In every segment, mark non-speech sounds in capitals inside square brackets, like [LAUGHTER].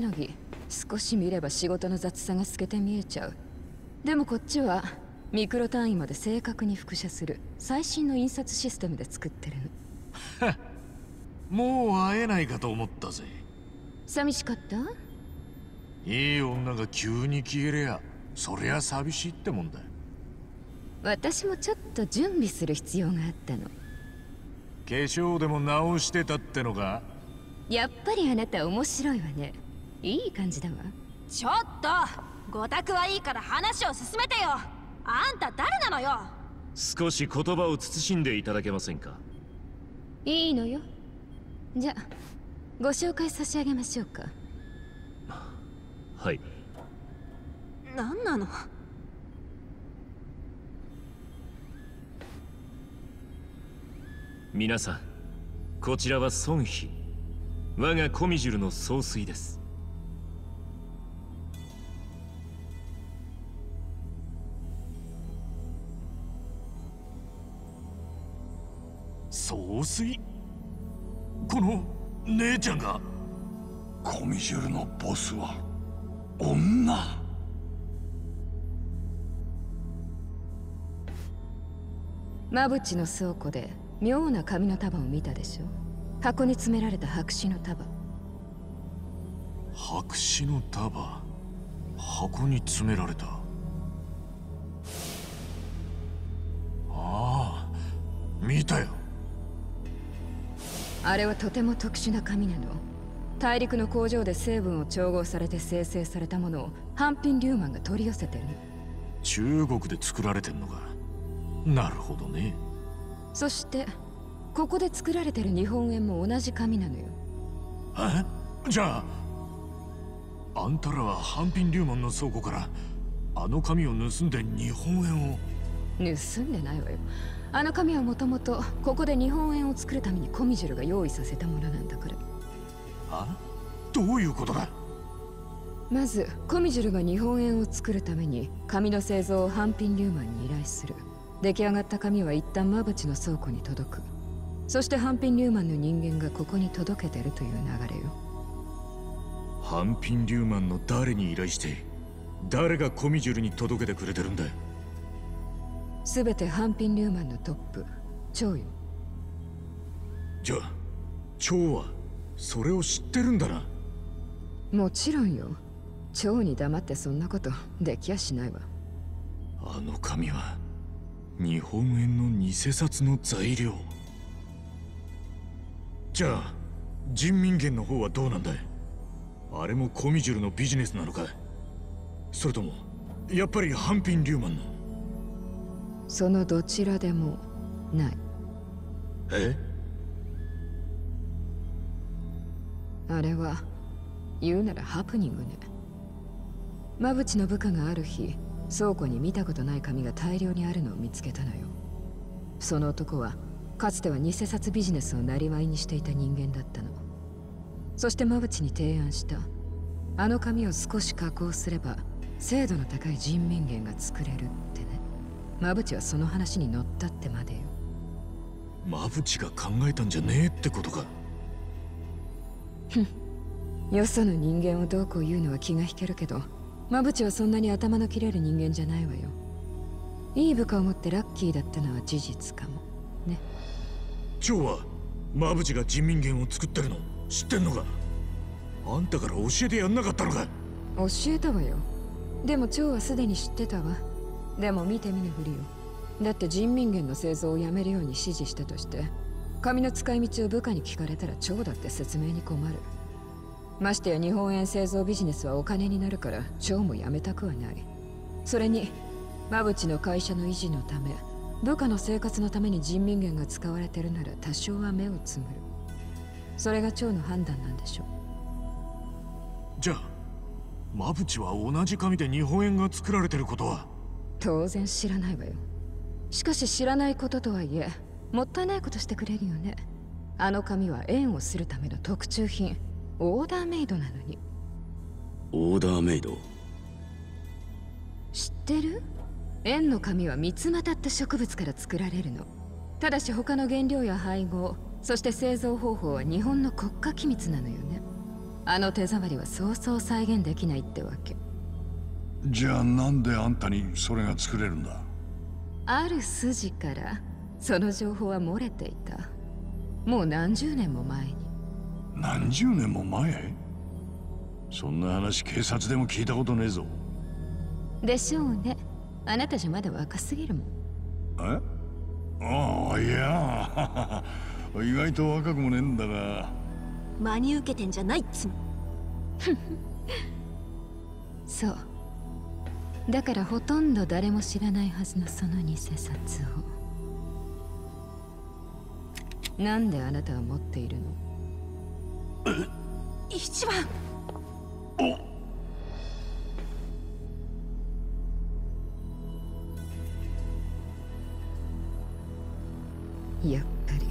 のぎ少し見れば仕事の雑さが透けて見えちゃう。でもこっちはミクロ単位まで正確に複写する最新の印刷システムで作ってるの。[LAUGHS] もう会えないかと思ったぜ。寂しかった？いい女が急に消えりゃそりゃ寂しいってもんだ。私もちょっと準備する必要があったの。化粧でも直してたってのか？やっぱりあなた面白いわねいい感じだわ。ちょっとごたくはいいから話を進めてよ。あんた誰なのよ。少し言葉を慎んでいただけませんか？いいのよ。じゃあご紹介差し上げましょうか。はい。何なの？皆さんこちらは孫妃。我がコミジュルの総帥です総帥この姉ちゃんが。コミジュルのボスは女。マブチの倉庫で妙な紙の束を見たでしょ箱に詰められた白紙の束。白紙の束？箱に詰められた？ああ見たよあれはとても特殊な紙なの。大陸の工場で成分を調合されて生成されたものをハンピン・リューマンが取り寄せてる。中国で作られてんのか。なるほどね。そしてここで作られてる日本円も同じ紙なのよ。え？じゃああんたらはハンピン・リューマンの倉庫からあの紙を盗んで日本円を。盗んでないわよあの紙はもともとここで日本円を作るためにコミジュルが用意させたものなんだから。あ？どういうことだ？まずコミジュルが日本円を作るために紙の製造をハンピン・リューマンに依頼する。出来上がった紙は一旦マブチの倉庫に届く。そしてハンピン・リューマンの人間がここに届けてるという流れよ。ハンピン・リューマンの誰に依頼して誰がコミジュルに届けてくれてるんだ全てハンピン・リューマンのトップ蝶よ。じゃあ蝶はそれを知ってるんだな。もちろんよ。蝶に黙ってそんなことできやしないわ。あの紙は日本円の偽札の材料。じゃあ人民元の方はどうなんだい？あれもコミジュルのビジネスなのかそれともやっぱりハンピン・リューマンの？そのどちらでもない。え？あれは言うならハプニングね。馬淵の部下がある日倉庫に見たことない紙が大量にあるのを見つけたのよ。その男はかつては偽札ビジネスを生りにしていた人間だったの。そして馬淵に提案した。あの紙を少し加工すれば精度の高い人民元が作れる。ってね馬淵はその話に乗ったってまでよ。馬淵が考えたんじゃねえってことか。ふん。よその人間をどうこう言うのは気が引けるけど馬淵はそんなに頭の切れる人間じゃないわよ。いい部下を持ってラッキーだったのは事実かも。ね。蝶は馬淵が人民元を作ってるの知ってんのか？あんたから教えてやんなかったのか？教えたわよ。でも蝶はすでに知ってたわでも見て見ぬふりよ。だって人民元の製造をやめるように指示したとして紙の使い道を部下に聞かれたら蝶だって説明に困る。ましてや日本円製造ビジネスはお金になるから蝶もやめたくはない。それに馬淵の会社の維持のため部下の生活のために人民元が使われてるなら多少は目をつむる。それが蝶の判断なんでしょう。じゃあ馬淵は同じ紙で日本円が作られてることは？当然知らないわよ。しかし知らないこととはいえもったいないことしてくれるよね。あの紙は円をするための特注品。オーダーメイドなのに。オーダーメイド？知ってる？円の紙は三つまたった植物から作られるの。ただし他の原料や配合そして製造方法は日本の国家機密なのよね。あの手触りはそうそう再現できないってわけじゃあなんであんたにそれが作れるんだ？ある筋からその情報は漏れていた。もう何十年も前に。何十年も前？そんな話警察でも聞いたことねえぞ。でしょうね。あなたじゃまだ若すぎるもん。え？ああいや。[LAUGHS] 意外と若くもねえんだが。真に受けてんじゃないっつもそうだからほとんど誰も知らないはずのその偽札を。なんであなたは持っているの？[COUGHS] 一番。やっぱり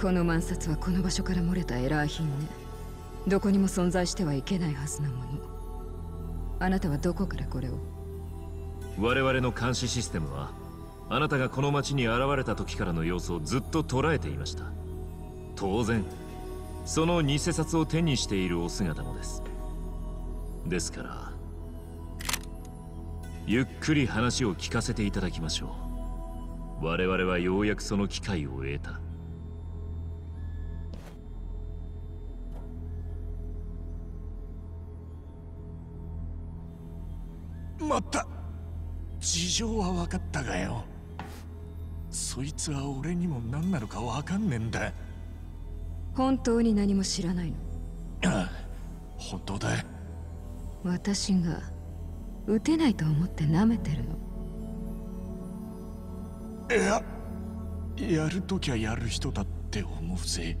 この万札はこの場所から漏れたエラー品ね。どこにも存在してはいけないはずなものあなたはどこからこれを？我々の監視システムはあなたがこの町に現れた時からの様子をずっと捉えていました。当然その偽札を手にしているお姿もです。ですからゆっくり話を聞かせていただきましょう。我々はようやくその機会を得た。情は分かったがよ。そいつは俺にも何なのか分かんねえんだ。本当に何も知らないの？ああ本当だ。私が撃てないと思って舐めてるの？いややるときゃやる人だって思うぜ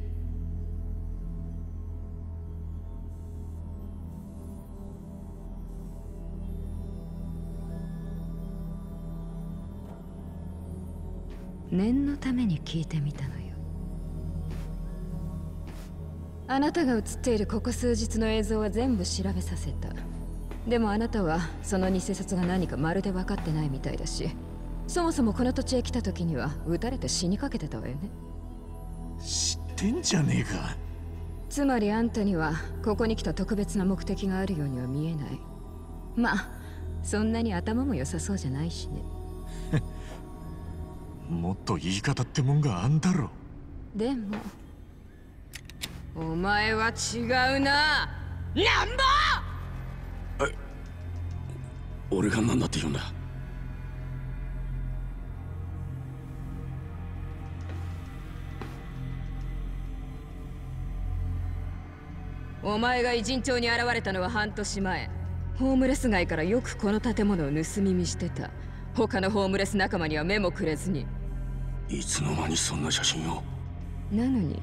念のために聞いてみたのよ。あなたが映っているここ数日の映像は全部調べさせた。でもあなたはその偽札が何かまるで分かってないみたいだし。そもそもこの土地へ来た時には撃たれて死にかけてたわよね。知ってんじゃねえか。つまりあんたにはここに来た特別な目的があるようには見えない。まあそんなに頭も良さそうじゃないしねもっと言い方ってもんがあんだろ。でもお前は違うな。なんぼ俺が何だって言うんだ？お前が偉人町に現れたのは半年前。ホームレス街からよくこの建物を盗み見してた。他のホームレス仲間には目もくれずにいつの間にそんな写真を？なのに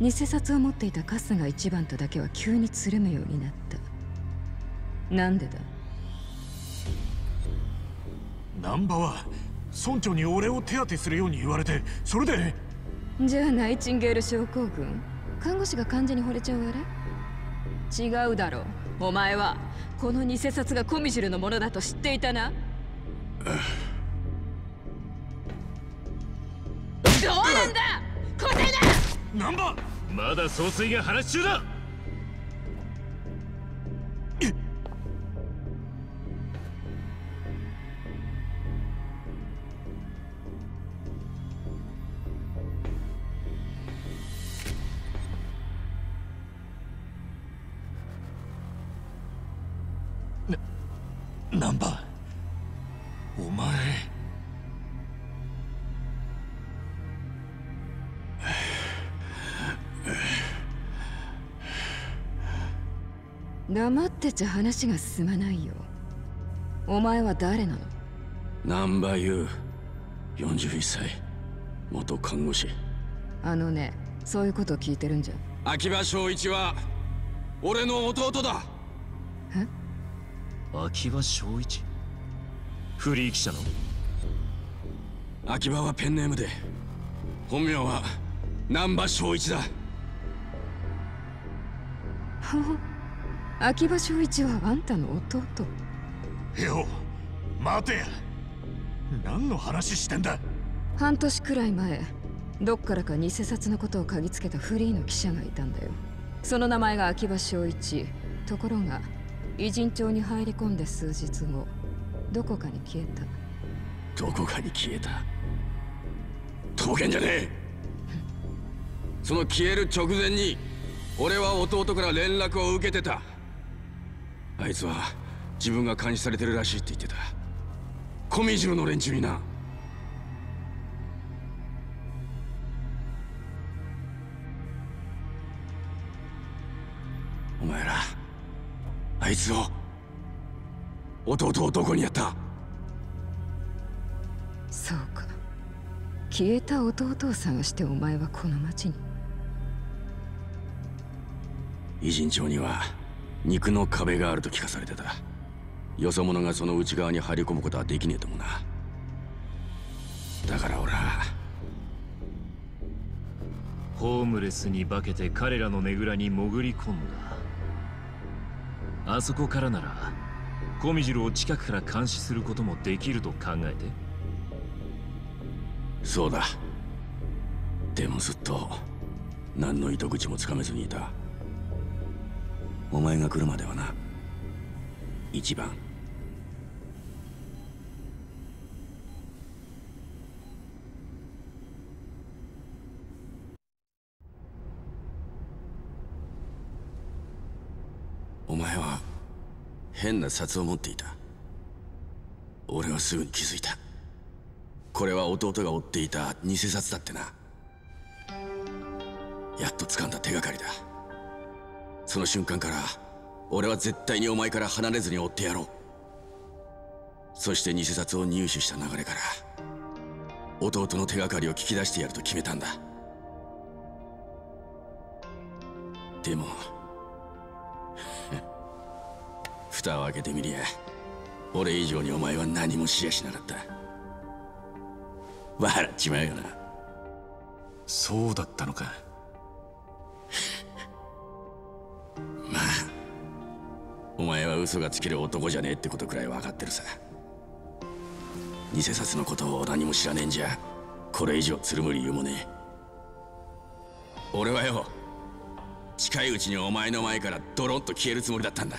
偽札を持っていた春日一番とだけは急につるむようになった。なんでだ？難波は村長に俺を手当てするように言われてそれで？じゃあナイチンゲール症候群看護師が患者に惚れちゃうあれ？違うだろう。お前はこの偽札がコミジュルのものだと知っていたな？難波まだ総帥が話中だ。黙ってちゃ話が進まないよ。お前は誰なの？難波優41歳。元看護師。あのねそういうことを聞いてるんじゃ秋葉翔一は俺の弟だ。秋葉翔一？フリー記者の？秋葉はペンネームで。本名は難波翔一だ [LAUGHS] 秋葉翔一はあんたの弟。よ待てや。何の話してんだ。半年くらい前どっからか偽札のことを嗅ぎつけたフリーの記者がいたんだよ。その名前が秋葉正一。ところが偉人町に入り込んで数日後どこかに消えた。どこかに消えた。当然じゃねえ。その消える直前に俺は弟から連絡を受けてたあいつは自分が監視されてるらしいって言ってた。コミジルの連中にな。お前らあいつを弟をどこにやった？そうか。消えた弟を探してお前はこの町に。偉人町には肉の壁があると聞かされてた。よそ者がその内側に入り込むことはできねえともな。だから俺はホームレスに化けて彼らのねぐらに潜り込んだ。あそこからならコミジルを近くから監視することもできると考えて。そうだ。でもずっと何の糸口もつかめずにいたお前が来るまではな一番。お前は変な札を持っていた。俺はすぐに気づいた。これは弟が追っていた偽札だってな。やっと掴んだ手がかりだ。その瞬間から俺は絶対にお前から離れずに追ってやろう。そして偽札を入手した流れから弟の手がかりを聞き出してやると決めたんだ。でも [LAUGHS] 蓋を開けてみりゃ俺以上にお前は何も知りゃしなかった。笑っちまうよな。そうだったのか。前は嘘がつける男じゃねえってことくらい分かってるさ。偽札のことを何も知らねえんじゃこれ以上つるむ理由もねえ。俺はよ近いうちにお前の前からドロンと消えるつもりだったんだ。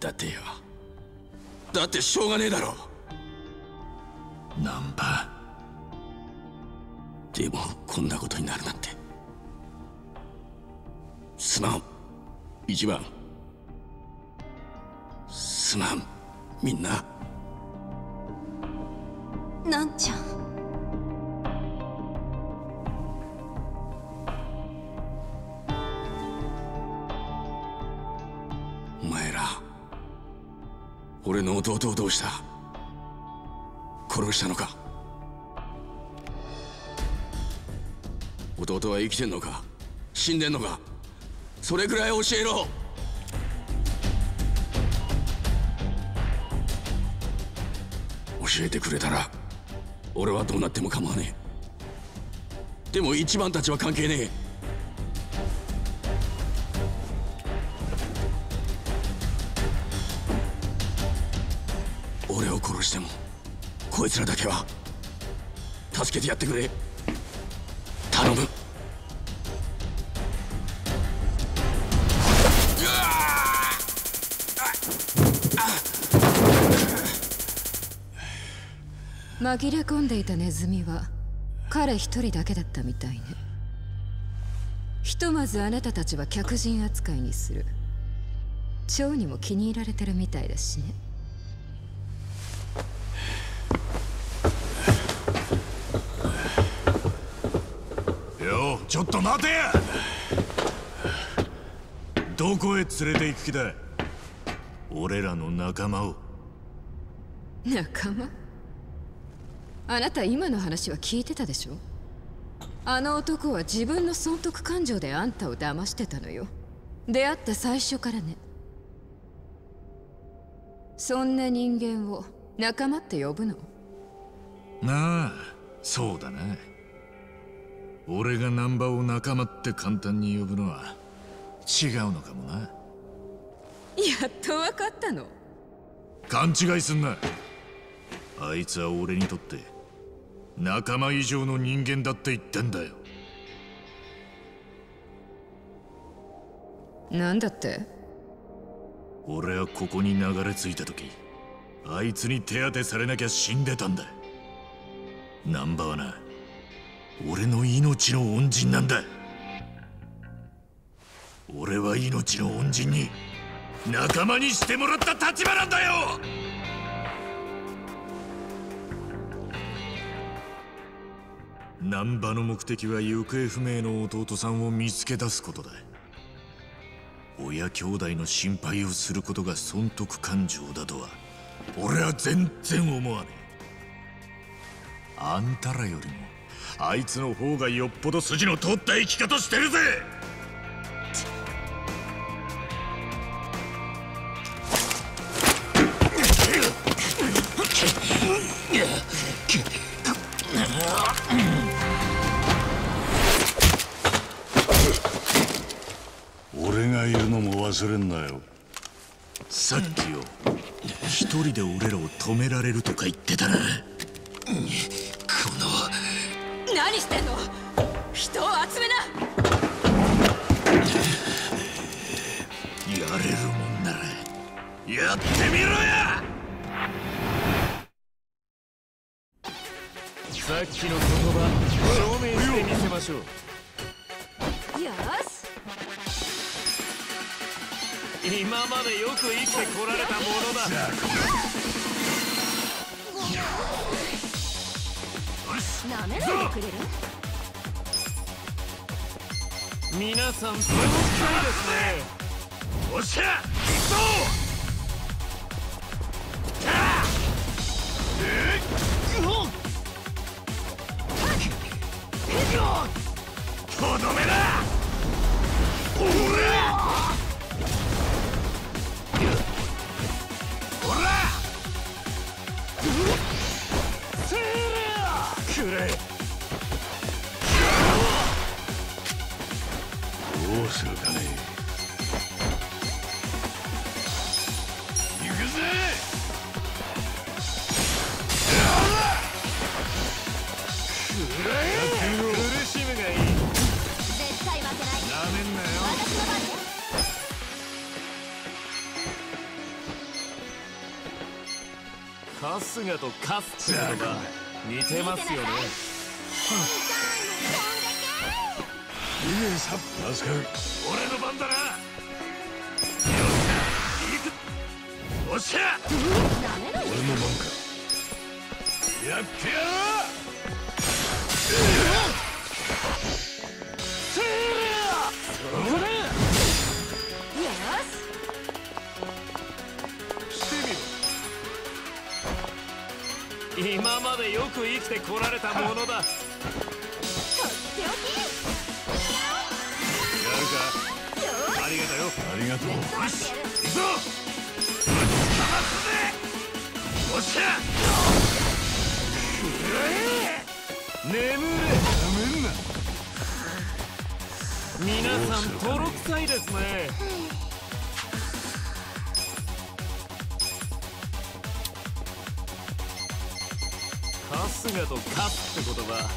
だってよだってしょうがねえだろ。ナンバーでもこんなことになるなんて。すまん。一番。すまん。みんな。なんちゃん。お前ら。俺の弟をどうした。殺したのか。弟は生きてんのか。死んでんのかそれくらい教えろ。教えてくれたら俺はどうなっても構わねえ。でも一番たちは関係ねえ。俺を殺してもこいつらだけは助けてやってくれ。頼む。紛れ込んでいたネズミは彼一人だけだったみたいね。ひとまずあなたたちは客人扱いにする。蝶にも気に入られてるみたいだしね。よちょっと待て！やどこへ連れて行く気だ？俺らの仲間を。仲間？あなた今の話は聞いてたでしょ？あの男は自分の損得感情であんたを騙してたのよ。出会った最初からね。そんな人間を仲間って呼ぶの？なあそうだな俺がナンバを仲間って簡単に呼ぶのは違うのかもな。やっと分かったの。勘違いすんな。あいつは俺にとって仲間以上の人間だって言ってんだよ。なんだって？俺はここに流れ着いた時あいつに手当てされなきゃ死んでたんだ。ナンバーはな俺の命の恩人なんだ。俺は命の恩人に仲間にしてもらった立場なんだよ！難波の目的は行方不明の弟さんを見つけ出すことだ。親兄弟の心配をすることが損得感情だとは俺は全然思わねえ。あんたらよりもあいつの方がよっぽど筋の通った生き方してるぜ！忘れんなよ。さっきよ。一人で俺らを止められるとか言ってたな。この何してんの？人を集めな。やれるもんならやってみろや！さっきの言葉証明してみせましょうまでよく生きてこられたものだ。なめないでくれる皆さん楽しそうですね。おっしゃ。行くぞとどめだ。おられ。どうするかね。行くぜ。苦しむがいい絶対負けないなめんなよ。私の番ね。春日とカスって言葉似てますよね。さ助かる。俺の番だな。よっしゃ行く。おっしゃ。俺の番か。やってやよし今までよく生きてこられたものだ。やるとっておきか？ありがとよろありがとう待ってやる行くぞおっしゃ。眠れ。やめんな。皆さん泥臭いですね春日とカスって言葉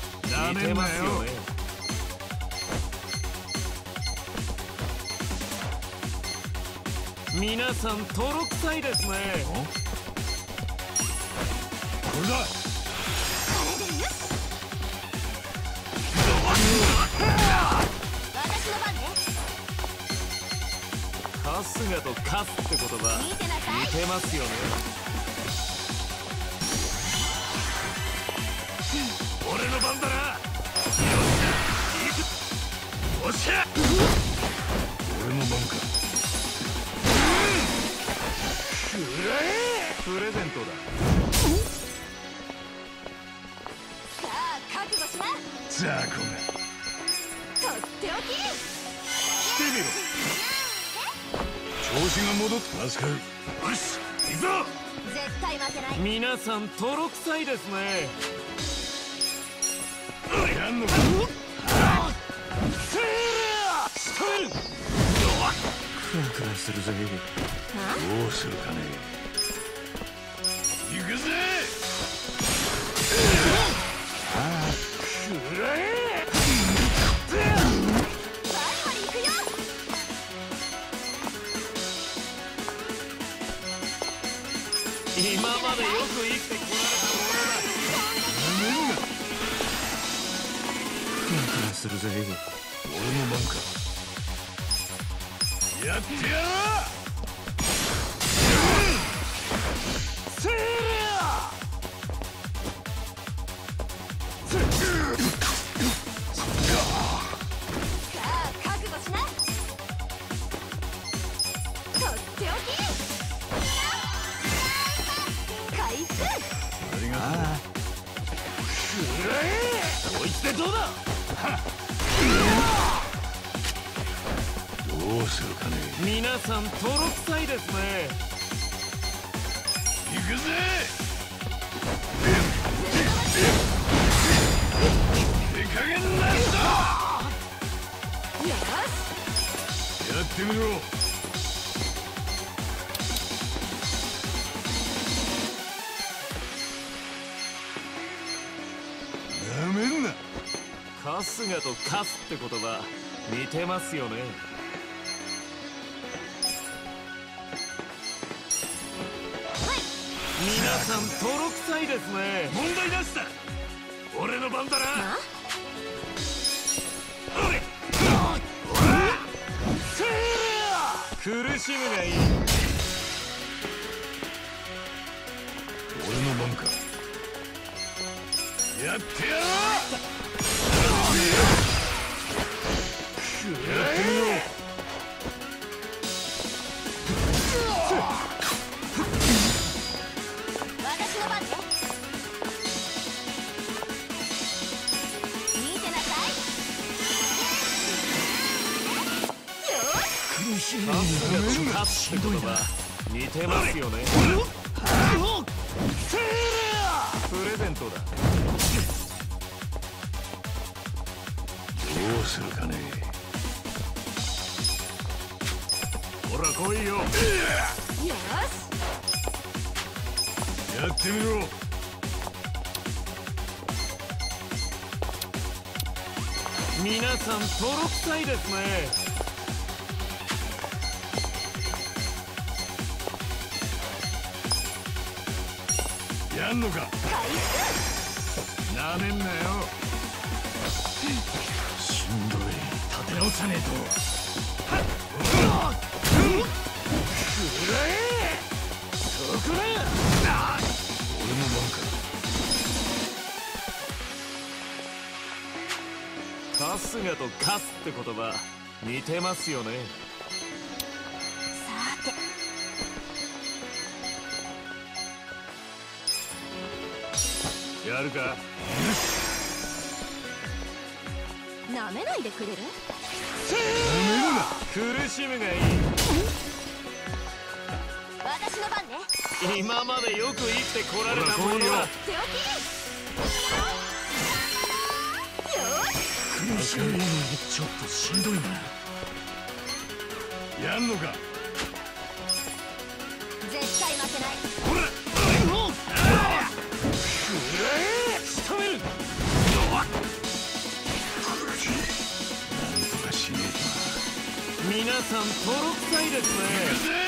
似てますよね。皆さん泥臭いですね。これだ。私の番ね。春日とカスって言葉似てますよねプレゼントだ。さあ覚悟しな。ザコがとっておき。してみろ。調子が戻って助かる。よし行くぞ。絶対負けない。皆さん泥臭いですね。やんのか。クラクラするぜ。どうするかねするぜ俺の番かやってやろさあ覚悟しな。とっておき。回復ありがとうこいつでどうだ？どうするかね。皆さん泥臭いですね。行くぜ。手加減なんだ。よし。やってみろ春日とカスって言葉似てますよね。皆さん泥臭いですね。問題なしだ。俺の番だな。な？苦しむがいい。俺の番か。やってやろうどうするかね。しやってみろ皆さいですね。やんのか。なめんなよしんどい。立て直さねえと俺の番か春日とカスって言葉似てますよね。さて。やるか。なめないでくれる？苦しむがい私の番ね。い今までよく生きてこられたものだ。手置きよしちょっとしんどい。なやんのか絶対負けない。仕留めるなんとかしね皆さん泥臭い。ですね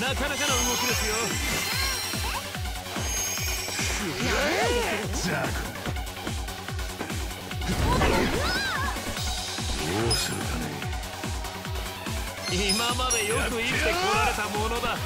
なかなかの動きですようするかね今までよく生きてこられたものだ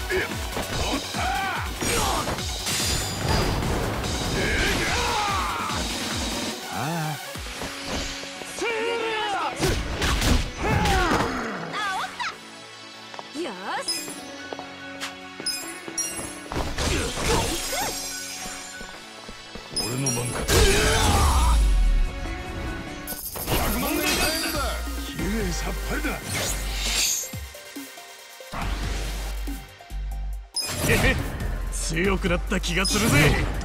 強くなった気がするぜ。